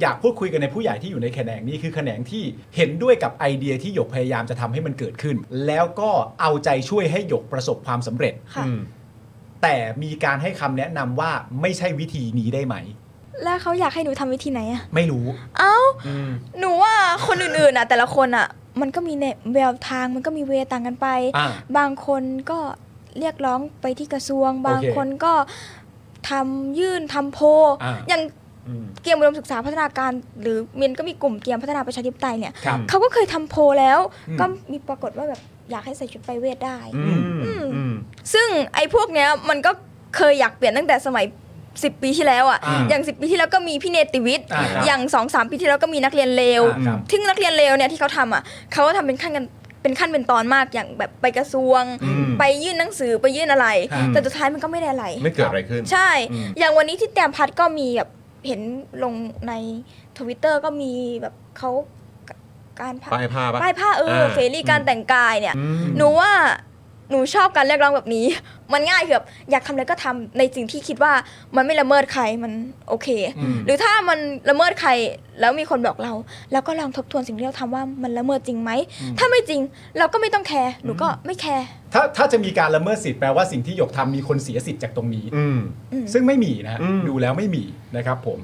อยากพูดคุยกันในผู้ใหญ่ที่อยู่ในแขนงนี้คือแขนงที่เห็นด้วยกับไอเดียที่หยกพยายามจะทำให้มันเกิดขึ้น แล้วก็เอาใจช่วยให้หยกประสบความสำเร็จค่ะอืมแต่มีการให้คำแนะนำว่าไม่ใช่วิธีนี้ได้ไหม แล้วเขาอยากให้หนูทำวิธีไหนอะไม่รู้ เอ้าอืมหนูว่าคนอื่นๆอะแต่ละคนอะมันก็มีแนวแววทางมันก็มีเวต่างกันไปอ่าบางคนก็เรียกร้องไปที่กระทรวง บางโอเคคนก็ทำยื่นทำโพลอ่าอย่างอืม เกียมอุดมศึกษาพัฒนาการ หรือเมียนก็มีกลุ่มเกียมพัฒนาประชาธิปไตยเนี่ยครับเขาก็เคยทำโพลแล้วอืมก็มีปรากฏว่าแบบอยากให้ใส่ชุดไปเวทได้อืมอืมซึ่งไอ้พวกเนี้ยมันก็เคยอยากเปลี่ยนตั้งแต่สมัย10ปีที่แล้วอะอ่าอย่าง10ปีที่แล้วก็มีพี่เนติวิทย์อ่าครับอย่าง2อสปีที่แล้วก็มีนักเรียนเลวอ่าครับซึ่งนักเรียนเลวเนี่ยที่เขาทำอะเขาก็ทำเป็นขั้นกันเป็นขั้นเป็นตอนมากอย่างแบบไปกระทรวงอืมไปยื่นหนังสือไปยื่นอะไรครับแต่สุดท้ายมันก็ไม่ได้อะไร ไม่เกิดอะไรขึ้น ใช่อืมอย่างวันนี้ที่แตมพัดก็มีแบบ เห็นลงในทวิตเตอร์ก็มีแบบเขาการป้ายผ้าปะป้ายผ้าเอออ่าเสรีการแต่งกายเนี่ยอืมหนูว่า หนูชอบการเรียกร้องแบบนี้ มันง่ายคือแบบอยากทำอะไรก็ทำในสิ่งที่คิดว่ามันไม่ละเมิดใครมันโอเคอืมหรือถ้ามันละเมิดใครแล้วมีคนบอกเรา แล้วก็ลองทบทวนสิ่งที่เราทำว่ามันละเมิดจริงไหมถ้าไม่จริงเราก็ไม่ต้องแคร์หนูก็ไม่แคร์ถ้าถ้าจะมีการละเมิดสิทธิ์แปลว่าสิ่งที่หยกทำมีคนเสียสิทธิ์จากตรงนี้อืมอืมซึ่งไม่มีนะฮะอืมดูแล้วไม่มีนะครับผม